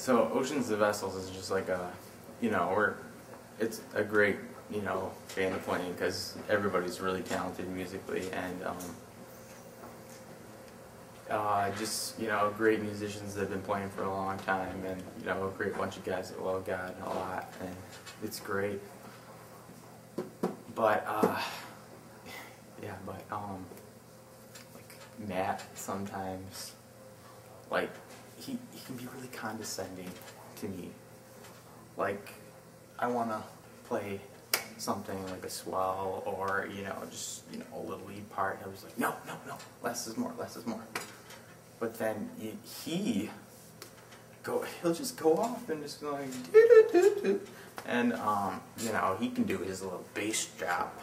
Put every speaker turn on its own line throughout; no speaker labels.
So Oceans and Vessels is just like a, you know, we're, it's a great, you know, band of playing because everybody's really talented musically and um, uh, just, you know, great musicians that have been playing for a long time and, you know, a great bunch of guys that love God a lot and it's great. But, uh, yeah, but, um, like Matt sometimes, like, he, he can be really condescending to me. Like, I want to play something like a swell or, you know, just, you know, a little lead part. I was like, no, no, no, less is more, less is more. But then he, go, he'll just go off and just like, doo doo doo. And, um, you know, he can do his little bass drop,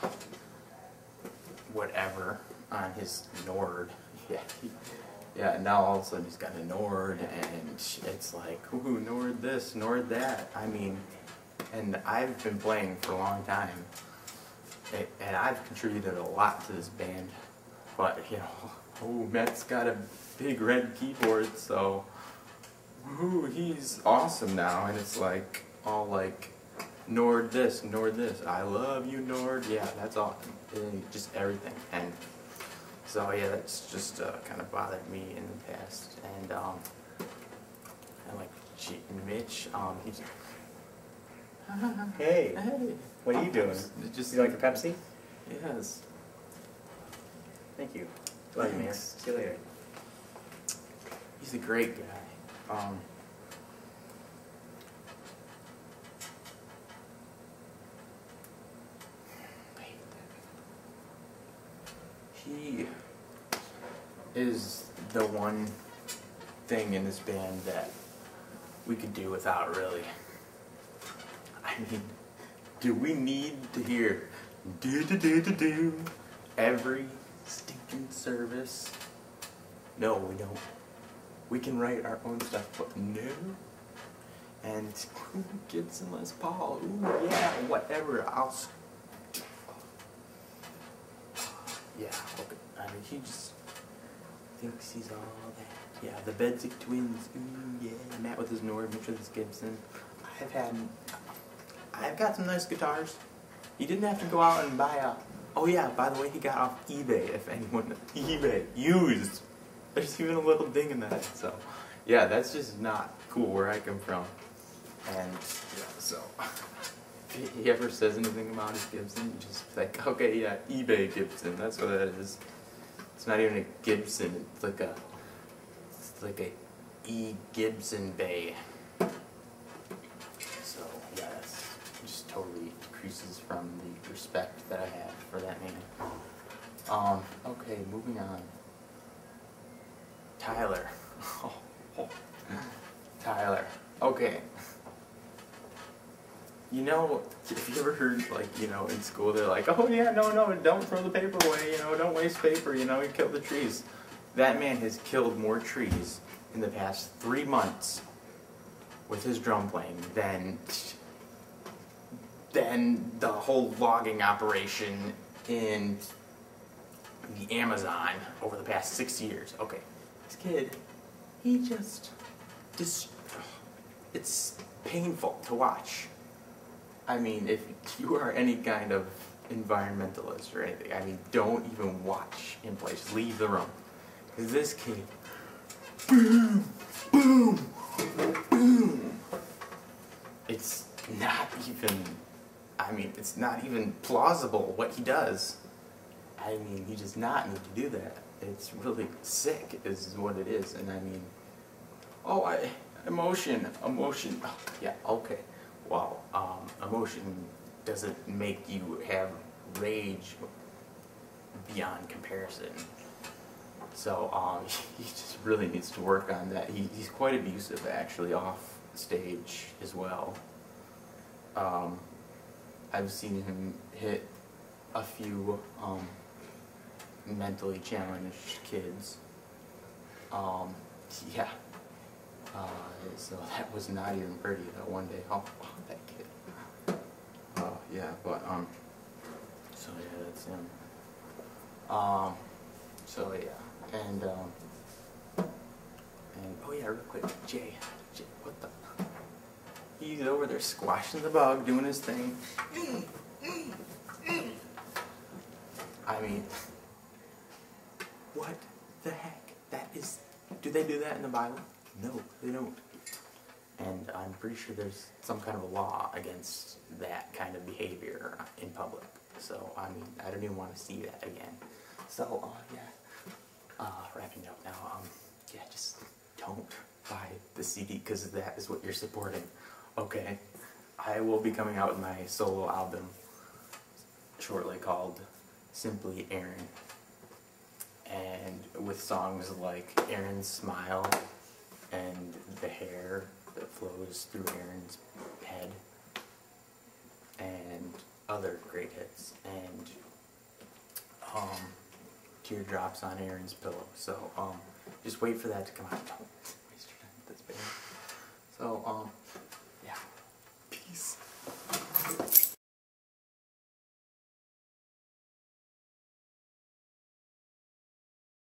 whatever, on his Nord. Yeah, he, yeah, and now all of a sudden he's got a Nord, and it's like, ooh, Nord this, Nord that. I mean, and I've been playing for a long time, and I've contributed a lot to this band. But, you know, oh, Matt's got a big red keyboard, so, ooh, he's awesome now. And it's like, all like, Nord this, Nord this. I love you, Nord. Yeah, that's all. Eh, just everything. And so yeah, that's just uh, kind of bothered me in the past. And um, and like G- Mitch, um, he's
Hey,
hey,
what are you doing?
Just
you like a Pepsi?
Yes.
Thank you. Love you, man. See you later.
He's a great guy. Um, he is the one thing in this band that we could do without really. I mean, do we need to hear do do do do do every stinking service? No, we don't. We can write our own stuff, but no. And Gibson Les Paul, ooh yeah, whatever. I'll. Yeah, okay. I mean, he just he's all that. Yeah, the Bedzik twins. Ooh yeah, Matt with his Nord, Mitch with his Gibson. I've had. I've got some nice guitars. He didn't have to go out and buy a. Oh yeah, by the way, he got off eBay. If anyone eBay used, there's even a little ding in that. So, yeah, that's just not cool where I come from. And yeah, so if he ever says anything about his Gibson, just like, okay, yeah, eBay Gibson. That's what that is. It's not even a Gibson. It's like a, it's like a E Gibson Bay. So yeah, that's just totally decreases from the respect that I have for that man. Um, okay, moving on. Tyler. Tyler. Okay. You know, have you ever heard, like, you know, in school, they're like, oh yeah, no, no, don't throw the paper away, you know, don't waste paper, you know, you kill the trees. That man has killed more trees in the past three months with his drum playing than than the whole logging operation in the Amazon over the past six years. Okay, this kid, he just, just, it's painful to watch. I mean, if you are any kind of environmentalist or anything, I mean, don't even watch in place. Leave the room. Because this kid, boom, boom, boom. It's not even, I mean, it's not even plausible what he does. I mean, he does not need to do that. It's really sick, is what it is. And I mean, oh, I, emotion, emotion. Oh, yeah, okay. Wow. Um, emotion doesn't make you have rage beyond comparison. So um, he just really needs to work on that. He, he's quite abusive, actually, off stage as well. Um, I've seen him hit a few um, mentally challenged kids. Um, yeah. Uh, so that was not even pretty that one day. Oh, that kid. Uh, yeah, but, um, so yeah, that's him. Um, so yeah, and, um, and, oh yeah, real quick, Jay, Jay, what the, He's over there squashing the bug, doing his thing. I mean, what the heck? That is. Do they do that in the Bible? No, they don't. And I'm pretty sure there's some kind of a law against that kind of behavior in public. So, I mean, I don't even want to see that again. So, uh, yeah. Uh, wrapping up now, um, yeah, just don't buy the CD because that is what you're supporting. Okay? I will be coming out with my solo album shortly called Simply Aaron. And with songs like Aaron's Smile and the hair that flows through Aaron's head and other great hits and um, teardrops on Aaron's pillow. So um, just wait for that to come out.